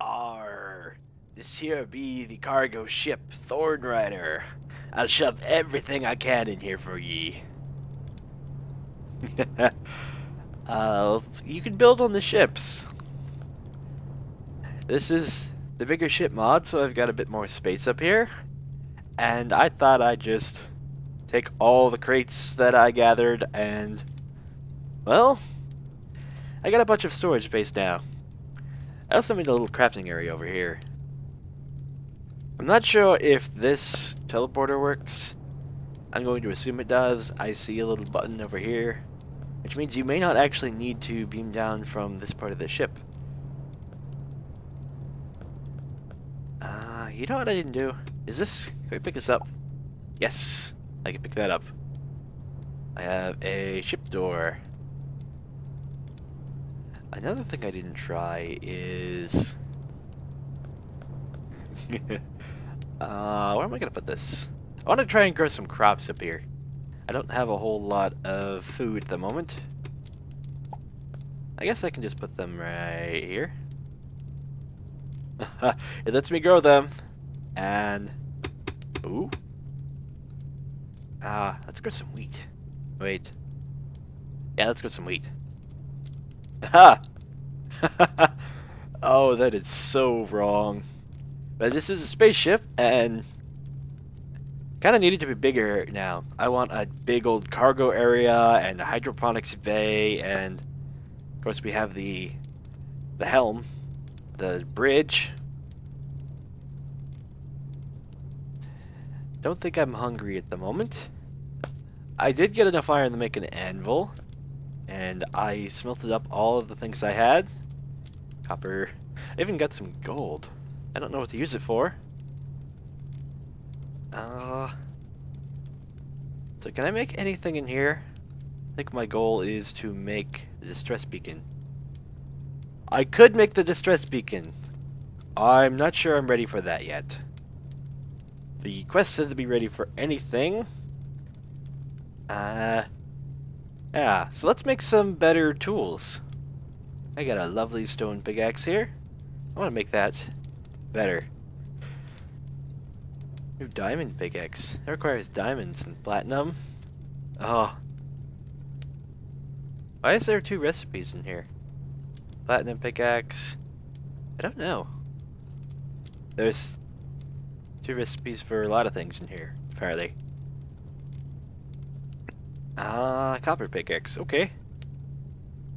Arr, this here be the cargo ship Thorn Rider. I'll shove everything I can in here for ye. uh, you can build on the ships. This is the bigger ship mod, so I've got a bit more space up here. And I thought I'd just take all the crates that I gathered and, well, I got a bunch of storage space now. I also made a little crafting area over here. I'm not sure if this teleporter works. I'm going to assume it does. I see a little button over here, which means you may not actually need to beam down from this part of the ship. Uh, you know what I didn't do? Is this... Can we pick this up? Yes! I can pick that up. I have a ship door. Another thing I didn't try is... uh, where am I going to put this? I want to try and grow some crops up here. I don't have a whole lot of food at the moment. I guess I can just put them right here. it lets me grow them. And... Ooh. Ah, let's grow some wheat. Wait. Yeah, let's grow some wheat. Ha! oh, that is so wrong. But this is a spaceship, and kind of needed to be bigger now. I want a big old cargo area and a hydroponics bay, and of course we have the the helm, the bridge. Don't think I'm hungry at the moment. I did get enough iron to make an anvil. And I smelted up all of the things I had. Copper. I even got some gold. I don't know what to use it for. Uh, so can I make anything in here? I think my goal is to make the distress beacon. I could make the distress beacon. I'm not sure I'm ready for that yet. The quest said to be ready for anything. Uh, yeah, so let's make some better tools. I got a lovely stone pickaxe here. I want to make that better. New diamond pickaxe. That requires diamonds and platinum. Oh. Why is there two recipes in here? Platinum pickaxe. I don't know. There's two recipes for a lot of things in here, apparently. Ah, copper pickaxe. Okay.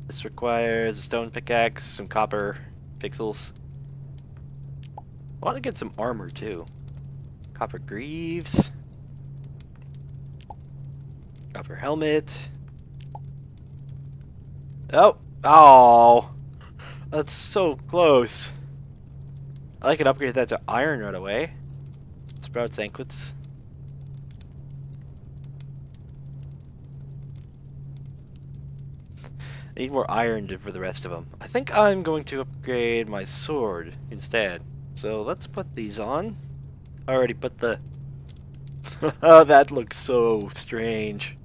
This requires a stone pickaxe, some copper pixels. I want to get some armor too. Copper greaves. Copper helmet. Oh! Oh! That's so close. I could upgrade that to iron right away. Sprouts anklets. I need more iron for the rest of them. I think I'm going to upgrade my sword instead. So let's put these on. I already put the... that looks so strange.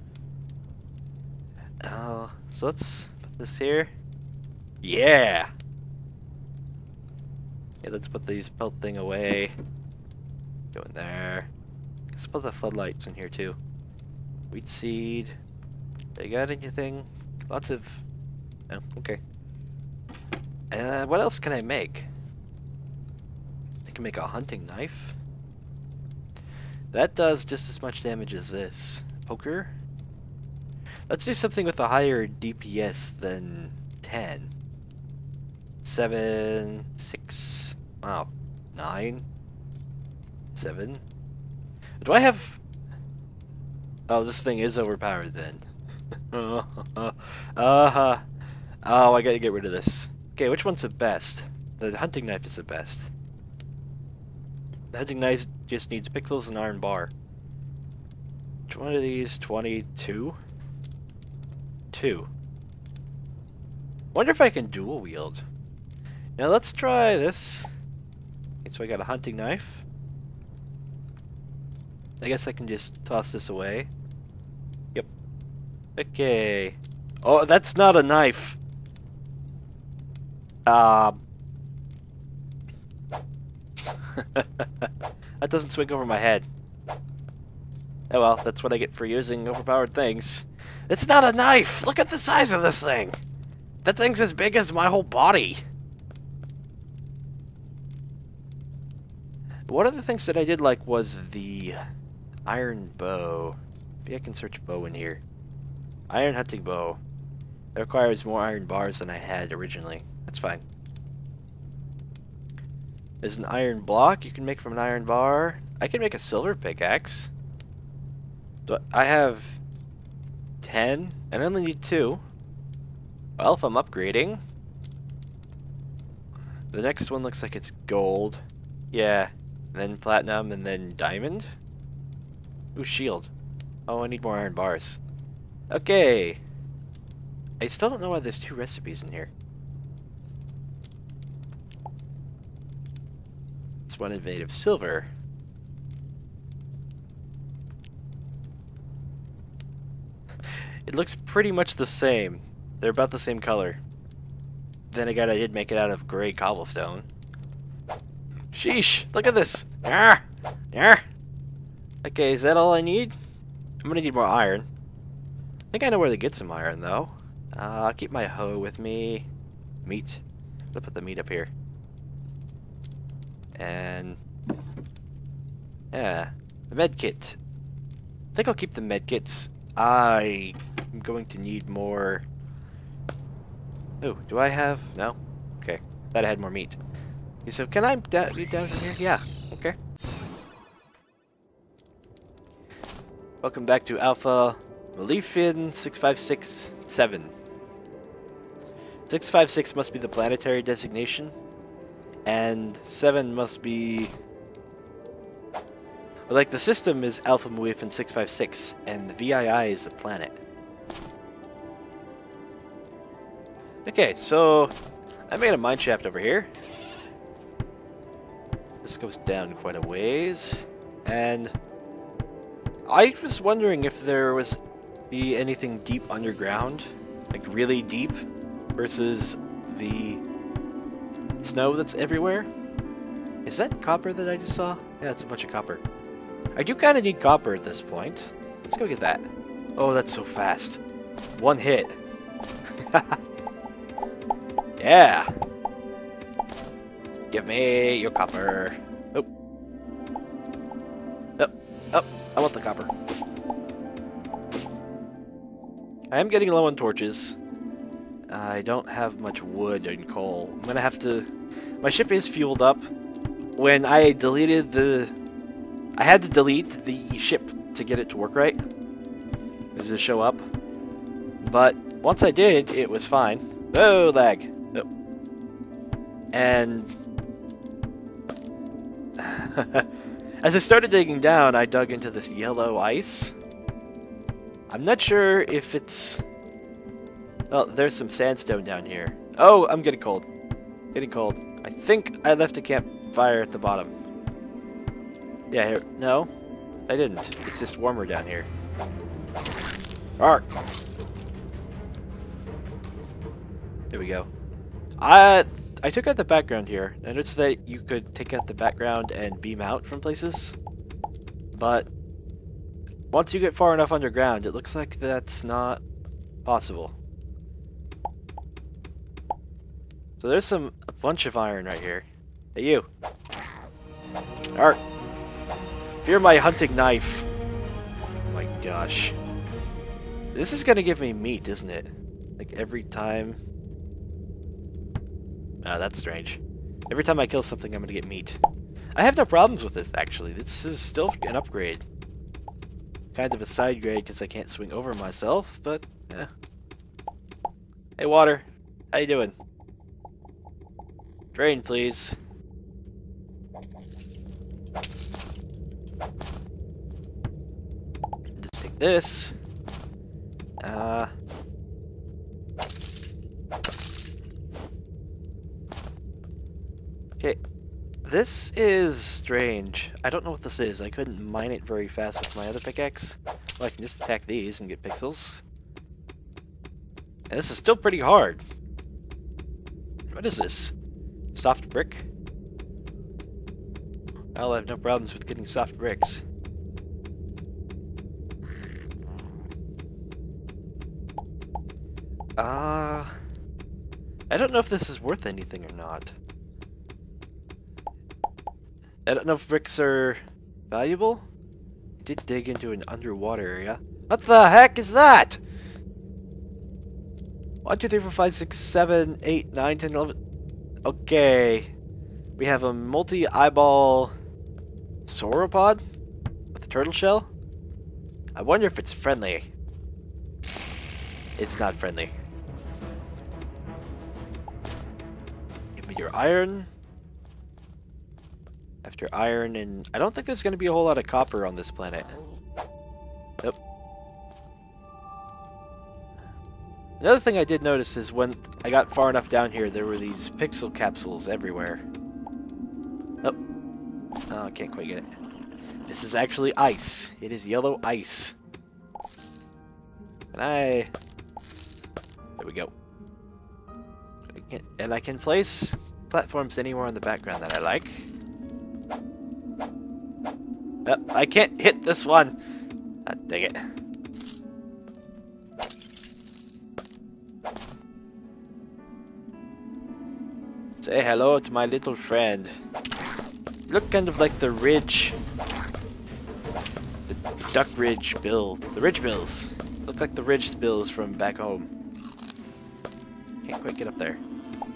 Uh, so let's put this here. Yeah! Yeah, let's put these belt thing away. Go in there. Let's put the floodlights in here too. Wheat seed. They got anything? Lots of Oh, okay. Uh, what else can I make? I can make a hunting knife. That does just as much damage as this. Poker? Let's do something with a higher DPS than 10. 7, 6, wow, 9, 7. Do I have... Oh, this thing is overpowered then. uh-huh. Oh, I gotta get rid of this. Okay, which one's the best? The hunting knife is the best. The hunting knife just needs pixels and iron bar. Which one of these? 22? 2. Wonder if I can dual wield. Now let's try this. Okay, so I got a hunting knife. I guess I can just toss this away. Yep. Okay. Oh, that's not a knife. Uh, that doesn't swing over my head. Oh well, that's what I get for using overpowered things. It's not a knife! Look at the size of this thing! That thing's as big as my whole body! One of the things that I did like was the iron bow. Maybe I can search bow in here. Iron hunting bow. It requires more iron bars than I had originally. That's fine. There's an iron block you can make from an iron bar. I can make a silver pickaxe. But I have 10, and I only need 2. Well, if I'm upgrading... The next one looks like it's gold. Yeah, and then platinum, and then diamond. Ooh, shield. Oh, I need more iron bars. Okay. I still don't know why there's two recipes in here. This one is made of silver. It looks pretty much the same. They're about the same color. Then again, I did make it out of gray cobblestone. Sheesh, look at this. Yeah, yeah. Okay, is that all I need? I'm gonna need more iron. I think I know where to get some iron, though. Uh, I'll keep my hoe with me. Meat. I'm gonna put the meat up here. And... Yeah. The med kit. I think I'll keep the med kits. I am going to need more... Oh, do I have... No? Okay. that I had more meat. So can I down here? Yeah. Okay. Welcome back to Alpha Malefin 6567. 656 must be the planetary designation, and 7 must be... Like, the system is Alpha Malefin 656, and the VII is the planet. Okay, so I made a mine shaft over here. This goes down quite a ways, and I was wondering if there was be anything deep underground, like really deep, versus the snow that's everywhere. Is that copper that I just saw? Yeah, it's a bunch of copper. I do kind of need copper at this point. Let's go get that. Oh, that's so fast. One hit. yeah. Give me your copper. Oh. Oh. Oh. I want the copper. I am getting low on torches. I don't have much wood and coal. I'm gonna have to... My ship is fueled up. When I deleted the... I had to delete the ship to get it to work right. Does it show up? But once I did, it was fine. Oh, lag. Oh. And... As I started digging down, I dug into this yellow ice. I'm not sure if it's... Oh, there's some sandstone down here. Oh, I'm getting cold. Getting cold. I think I left a campfire at the bottom. Yeah, here. No, I didn't. It's just warmer down here. Ark. There we go. I I took out the background here. I noticed that you could take out the background and beam out from places. But once you get far enough underground, it looks like that's not possible. So there's some a bunch of iron right here. Hey you. Art. You're my hunting knife. Oh my gosh. This is gonna give me meat, isn't it? Like every time. Ah, that's strange. Every time I kill something, I'm gonna get meat. I have no problems with this, actually. This is still an upgrade. Kind of a side grade because I can't swing over myself, but, yeah. Hey, water. How you doing? Drain, please. Just take this. Uh... Okay, this is strange. I don't know what this is. I couldn't mine it very fast with my other pickaxe. Well, I can just attack these and get pixels. And this is still pretty hard. What is this? Soft brick? I'll have no problems with getting soft bricks. Ah. Uh, I don't know if this is worth anything or not. I don't know if bricks are valuable. I did dig into an underwater area. What the heck is that? 1, 2, 3, 4, 5, 6, 7, 8, 9, 10, 11. Okay. We have a multi-eyeball sauropod with a turtle shell. I wonder if it's friendly. It's not friendly. Give me your iron. After iron and... I don't think there's going to be a whole lot of copper on this planet. Another thing I did notice is when I got far enough down here, there were these pixel capsules everywhere. Oh. Oh, I can't quite get it. This is actually ice. It is yellow ice. And I... There we go. I can, and I can place platforms anywhere in the background that I like. Oh, I can't hit this one. Ah, dang it. Say hello to my little friend. Look kind of like the ridge. The Duck Ridge Bill. The Ridge Bills. Look like the Ridge Bills from back home. Can't quite get up there.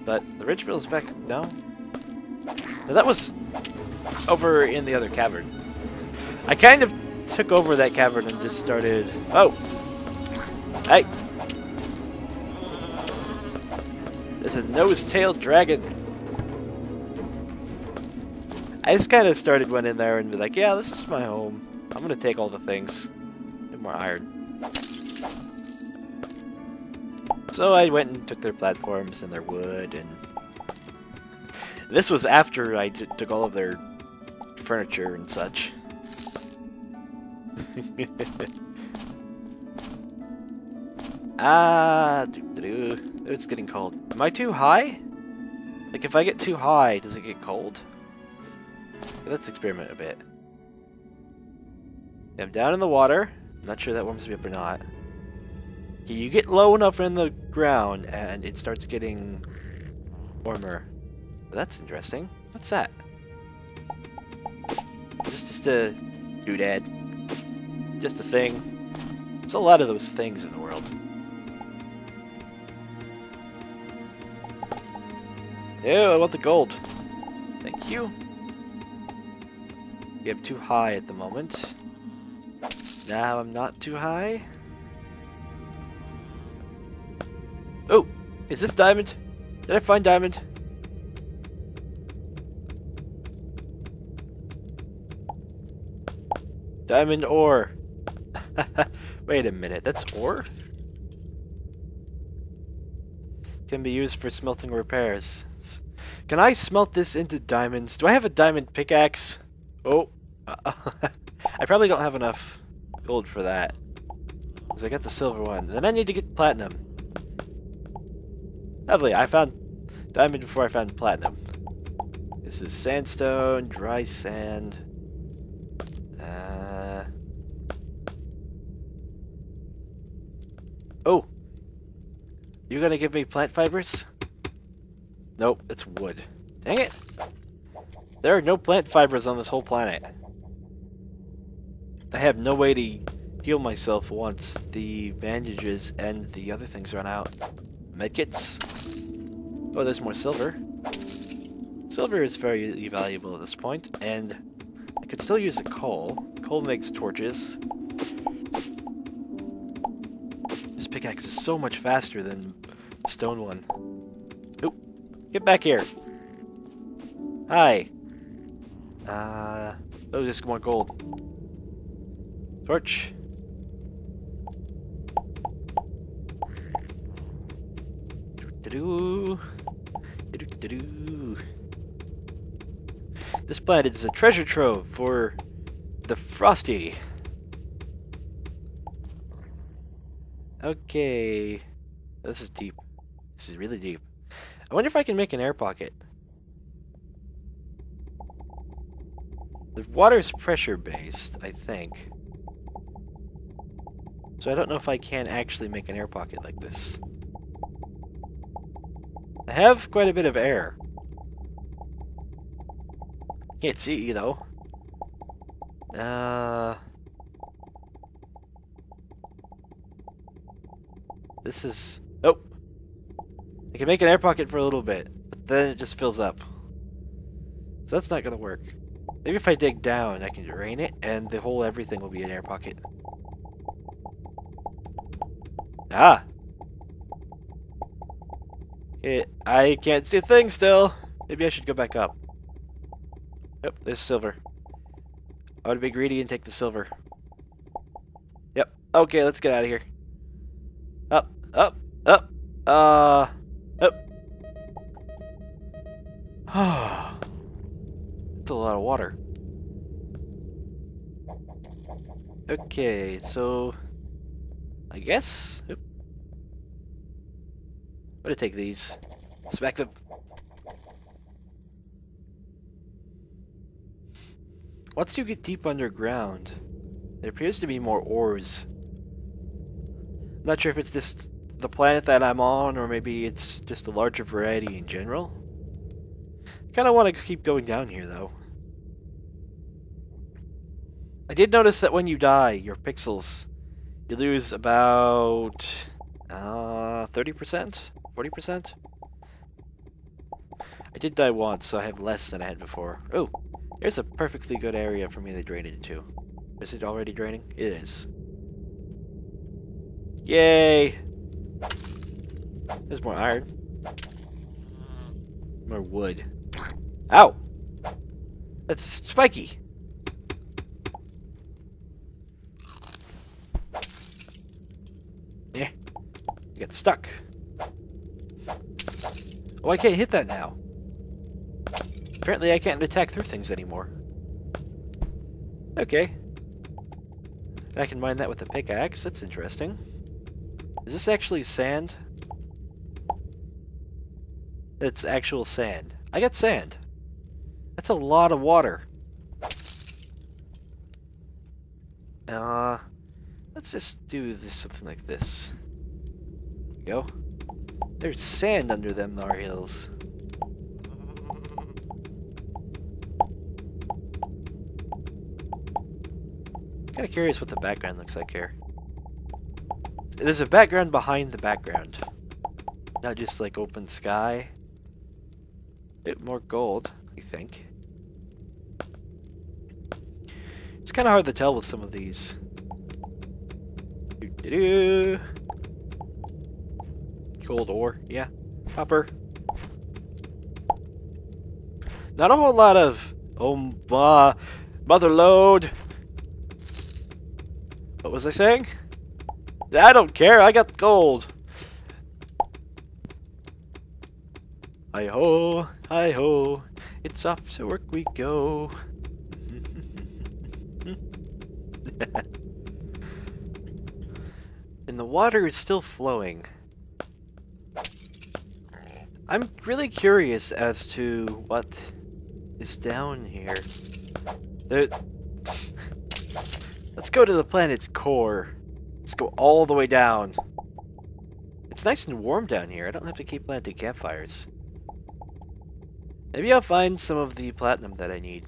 But the Ridge Bills back... No? That was over in the other cavern. I kind of took over that cavern and just started... Oh! Hey! There's a nose-tailed dragon. I just kind of started went in there and be like, yeah, this is my home. I'm gonna take all the things. Get more iron. So I went and took their platforms and their wood and... This was after I took all of their furniture and such. ah, doo -doo -doo. it's getting cold. Am I too high? Like, if I get too high, does it get cold? Let's experiment a bit. I'm down in the water. I'm not sure that warms me up or not. Okay, you get low enough in the ground and it starts getting warmer. That's interesting. What's that? Is just a doodad? Just a thing? There's a lot of those things in the world. No, I want the gold. Thank you. Have too high at the moment. Now I'm not too high. Oh! Is this diamond? Did I find diamond? Diamond ore. Wait a minute, that's ore? Can be used for smelting repairs. Can I smelt this into diamonds? Do I have a diamond pickaxe? Oh. I probably don't have enough gold for that. Because I got the silver one. Then I need to get platinum. Lovely, I found diamond before I found platinum. This is sandstone, dry sand. Uh... Oh! You gonna give me plant fibers? Nope, it's wood. Dang it! There are no plant fibers on this whole planet. I have no way to heal myself once the bandages and the other things run out. Medkits. Oh, there's more silver. Silver is very valuable at this point, and I could still use a coal. Coal makes torches. This pickaxe is so much faster than the stone one. Oop! Get back here! Hi! Uh, oh, just more gold. Torch. This planet is a treasure trove for the Frosty. Okay. This is deep. This is really deep. I wonder if I can make an air pocket. The water is pressure based, I think. So I don't know if I can actually make an air pocket like this. I have quite a bit of air. Can't see, you know. Uh... This is... Oh! I can make an air pocket for a little bit, but then it just fills up. So that's not gonna work. Maybe if I dig down, I can drain it, and the whole everything will be an air pocket. Ah! It, I can't see a thing still! Maybe I should go back up. Yep, there's silver. I to be greedy and take the silver. Yep. Okay, let's get out of here. Up, up, up. Uh, up. That's a lot of water. Okay, so I guess. Oop. I'm gonna take these. Smack them. Once you get deep underground, there appears to be more ores. Not sure if it's just the planet that I'm on, or maybe it's just a larger variety in general. Kind of want to keep going down here, though. I did notice that when you die, your pixels, you lose about uh, 30%? 40%? I did die once, so I have less than I had before. Oh, there's a perfectly good area for me to drain it into. Is it already draining? It is. Yay! There's more iron. More wood. Ow! That's spiky! Yeah. Got stuck. Oh, I can't hit that now. Apparently I can't attack through things anymore. Okay. I can mine that with a pickaxe. That's interesting. Is this actually sand? It's actual sand. I got sand. That's a lot of water. Uh, let's just do this something like this. There go. There's sand under them Nar hills. Kind of curious what the background looks like here. There's a background behind the background. Not just like open sky. Bit more gold, I think. It's kind of hard to tell with some of these. Gold ore, yeah. Copper. Not a whole lot of... Oh, uh, mother load. What was I saying? I don't care, I got the gold. Hi ho, hi ho, it's off to work we go. and the water is still flowing. I'm really curious as to what is down here. There, Let's go to the planet's core. Let's go all the way down. It's nice and warm down here. I don't have to keep planting campfires. Maybe I'll find some of the platinum that I need.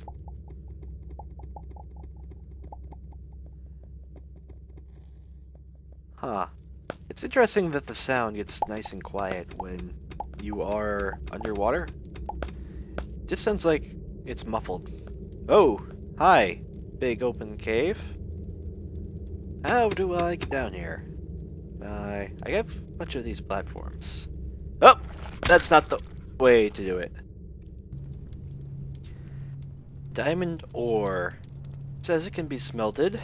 Huh. It's interesting that the sound gets nice and quiet when you are underwater. Just sounds like it's muffled. Oh, hi. Big open cave. How do I get down here? I I have a bunch of these platforms. Oh! That's not the way to do it. Diamond ore. It says it can be smelted.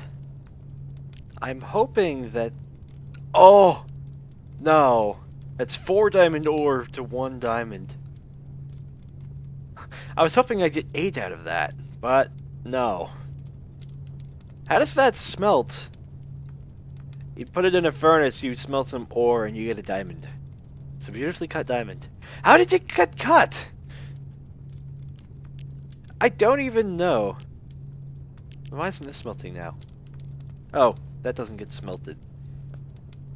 I'm hoping that... Oh! No. It's four diamond ore to one diamond. I was hoping I'd get eight out of that, but no. How does that smelt? You put it in a furnace, you smelt some ore, and you get a diamond. It's a beautifully cut diamond. How did you get cut? I don't even know. Why isn't this smelting now? Oh, that doesn't get smelted.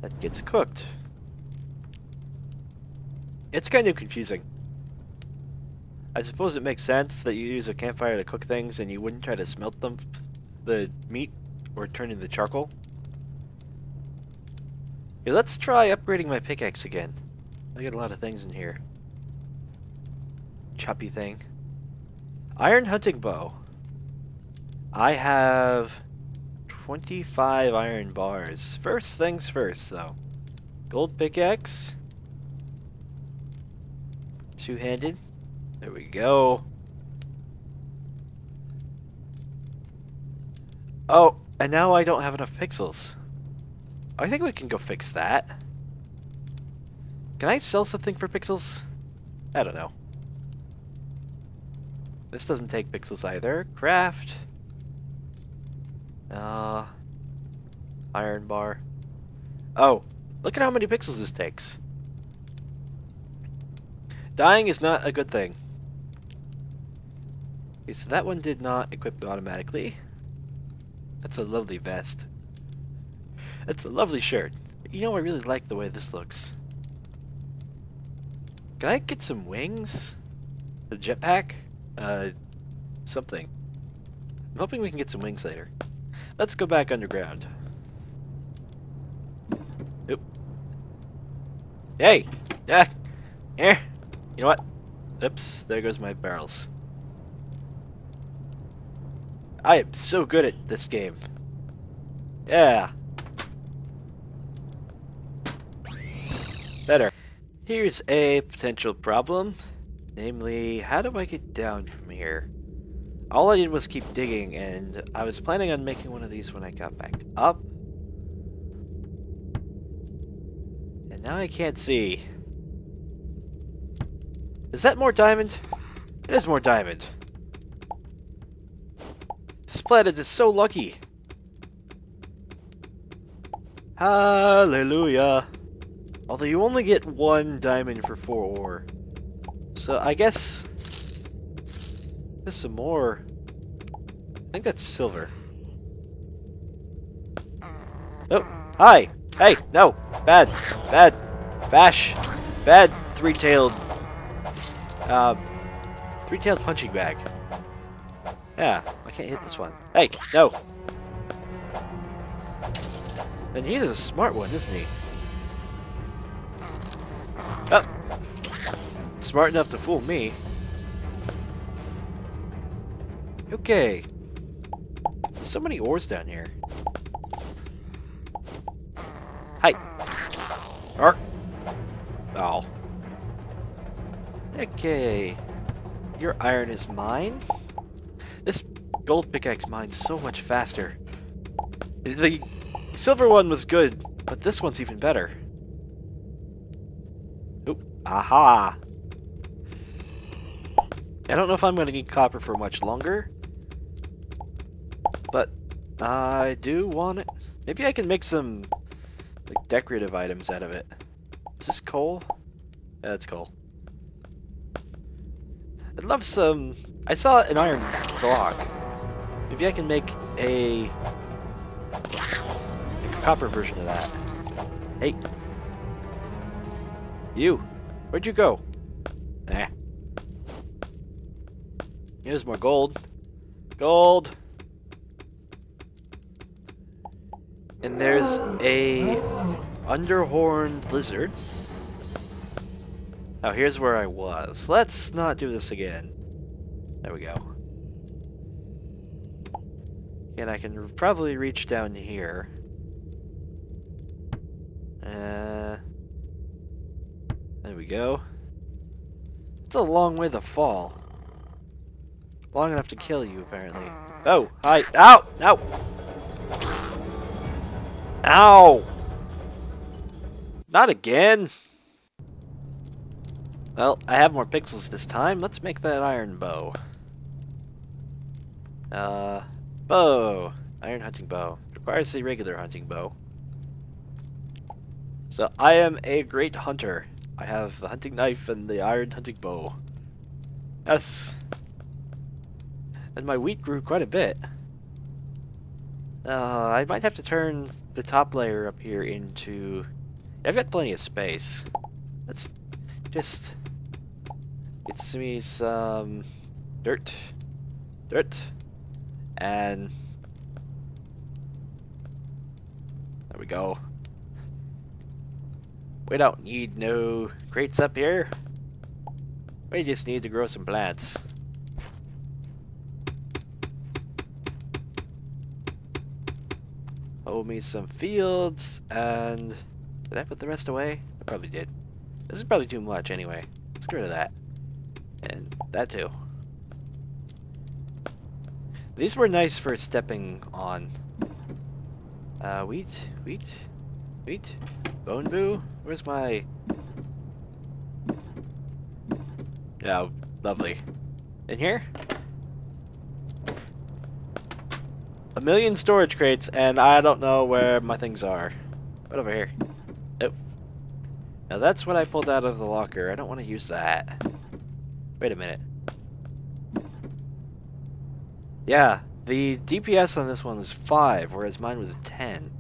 That gets cooked. It's kind of confusing. I suppose it makes sense that you use a campfire to cook things and you wouldn't try to smelt them, the meat, or turn into charcoal. Let's try upgrading my pickaxe again. I got a lot of things in here. Choppy thing. Iron hunting bow. I have 25 iron bars. First things first, though. Gold pickaxe. Two-handed. There we go. Oh, and now I don't have enough pixels. I think we can go fix that. Can I sell something for pixels? I don't know. This doesn't take pixels either. Craft. Uh, iron bar. Oh, look at how many pixels this takes. Dying is not a good thing. Okay, so that one did not equip automatically. That's a lovely vest. That's a lovely shirt. You know, I really like the way this looks. Can I get some wings? The jetpack? Uh, something. I'm hoping we can get some wings later. Let's go back underground. Oop. Hey! Yeah! Here! You know what? Oops, there goes my barrels. I am so good at this game. Yeah. Better. Here's a potential problem. Namely, how do I get down from here? All I did was keep digging, and I was planning on making one of these when I got back up. And now I can't see. Is that more diamond? It is more diamond. This planet is so lucky. Hallelujah. Although you only get one diamond for four ore. So I guess there's some more. I think that's silver. Oh, hi! Hey, no! Bad! Bad! Bash! Bad three-tailed... Uh, three-tailed punching bag. Yeah, I can't hit this one. Hey, no! And he's a smart one, isn't he? Smart enough to fool me. Okay. so many ores down here. Hi. Ark. Oh. Okay. Your iron is mine? This gold pickaxe mines so much faster. The silver one was good, but this one's even better. Oop. Aha! I don't know if I'm going to need copper for much longer, but I do want it. Maybe I can make some like decorative items out of it. Is this coal? Yeah, that's coal. I'd love some... I saw an iron block. Maybe I can make a, a copper version of that. Hey. You. Where'd you go? Nah. Here's more gold. Gold! And there's a underhorned lizard. Now here's where I was. Let's not do this again. There we go. And I can probably reach down here. Uh, there we go. It's a long way to fall. Long enough to kill you, apparently. Oh, hi. Ow! Ow! Ow! Not again! Well, I have more pixels this time. Let's make that iron bow. Uh, bow. Iron hunting bow. Requires a regular hunting bow. So, I am a great hunter. I have the hunting knife and the iron hunting bow. Yes! And my wheat grew quite a bit. Uh, I might have to turn the top layer up here into... I've got plenty of space. Let's just get me some dirt. Dirt. And... There we go. We don't need no crates up here. We just need to grow some plants. Hold me some fields, and... Did I put the rest away? I probably did. This is probably too much anyway. Let's get rid of that. And that too. These were nice for stepping on. Uh, wheat, wheat, wheat, bone boo? Where's my... Yeah, lovely. In here? A million storage crates, and I don't know where my things are. What over here? Nope. Now that's what I pulled out of the locker. I don't want to use that. Wait a minute. Yeah, the DPS on this one is 5, whereas mine was 10.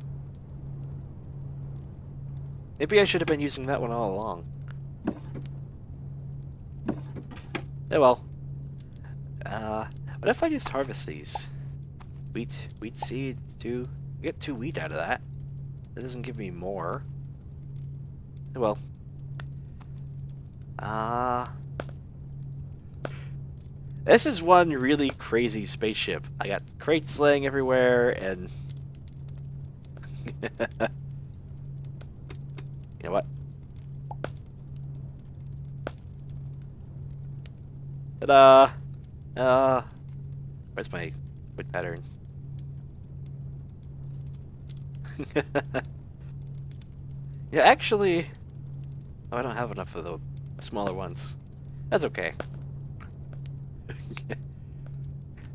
Maybe I should have been using that one all along. Oh well. Uh, what if I just harvest these? Wheat, wheat seed, two. get two wheat out of that. That doesn't give me more. Well. Ah. Uh, this is one really crazy spaceship. I got crates laying everywhere, and... you know what? Ta-da! Uh, where's my wood pattern? yeah, actually... Oh, I don't have enough of the smaller ones. That's okay.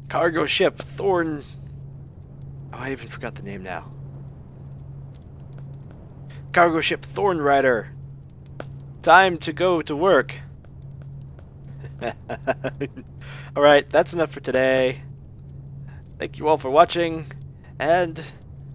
Cargo ship, Thorn... Oh, I even forgot the name now. Cargo ship Thorn Rider. Time to go to work. Alright, that's enough for today. Thank you all for watching, and...